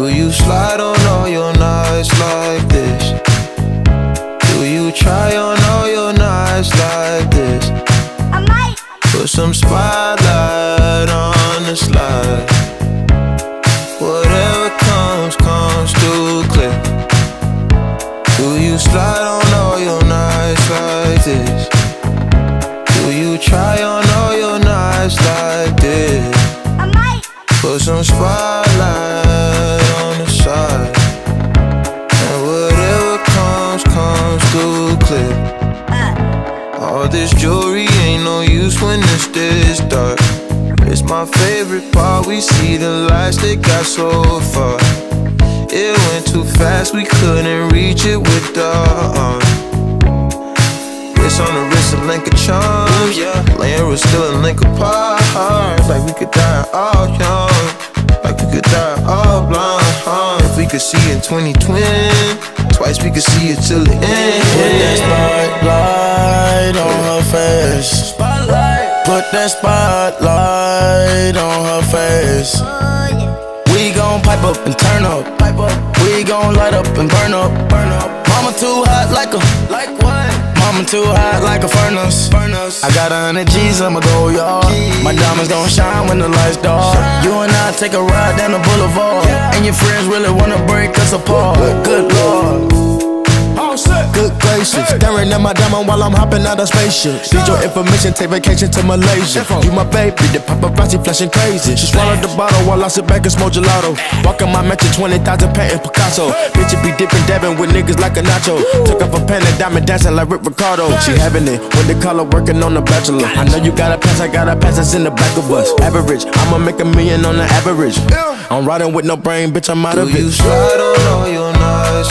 Do you slide on all your nights like this? Do you try on all your nights like this? I might put some spotlight on the slide. Whatever comes, comes to clear. Do you slide on all your nights like this? Do you try on all your nights like this? I might put some spotlight side. And whatever comes, comes through clear. All this jewelry ain't no use when it's this dark. It's my favorite part, we see the lights that got so far. It went too fast, we couldn't reach it with the arm. Wrist on the wrist, a link of charms, yeah. Laying was still a link apart, like we could die all young, could see in 2020, twice we could see it till the end. Put that spotlight on her face. Put that spotlight on her face. We gon' pipe up and turn up. Pipe up. We gon' light up and burn up. Burn up. Mama too hot like a what? Too hot like a furnace. furnace. I got a hundred G's, I'ma go yard. My diamonds gon' shine when the lights dark. You and I take a ride down the boulevard, and your friends really wanna break us apart. Good lord. Gracious, staring at my diamond while I'm hopping out of spaceship. Need your information, take vacation to Malaysia. You my baby, the paparazzi flashing crazy. She swallowed the bottle while I sit back and smoke gelato. Walking my mansion, 20,000 painting Picasso. Bitch, it be dipping, dabbing with niggas like a nacho. Took off a pen and diamond dancing like Rick Ricardo. She having it when the color working on the bachelor. I know you got a pass, I got a pass, that's in the back of us. Average, I'ma make a million on the average. I'm riding with no brain, bitch, I'm out Do of you slide on all your nights